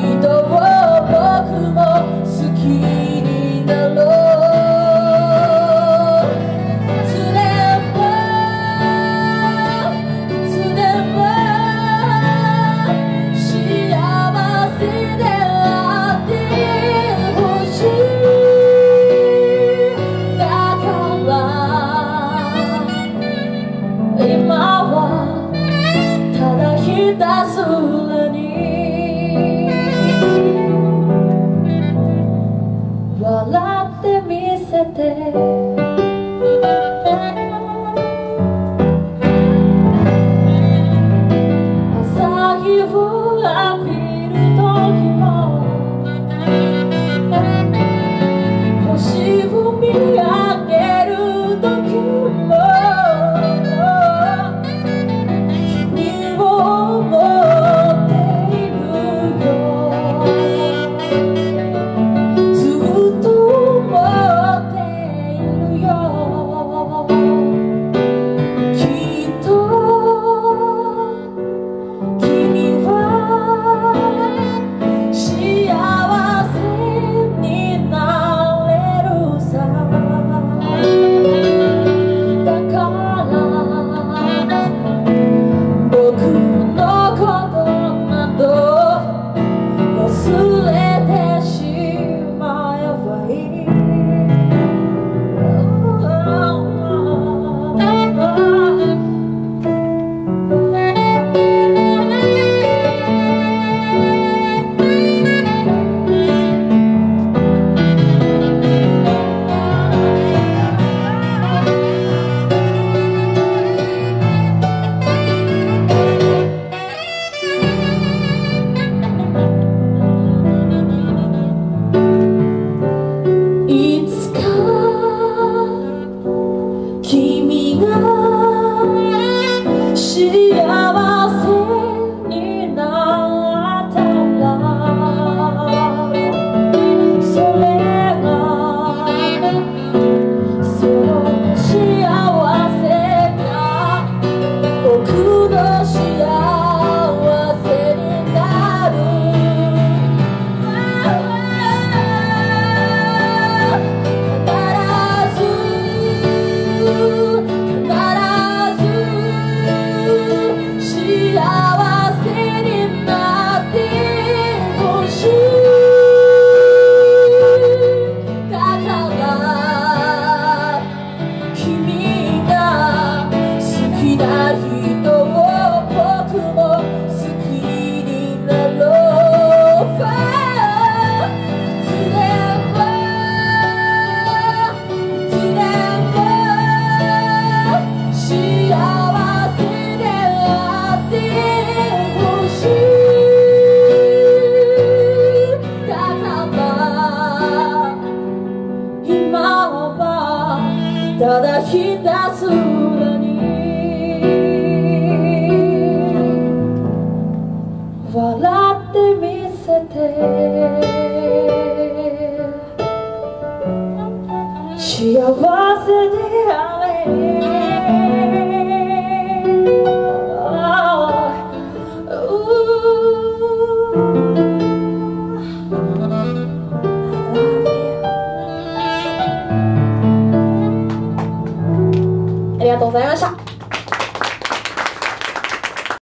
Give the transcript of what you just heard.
Bendito. 笑ってみせて love. きた空に。笑ってみせて。幸せであれ。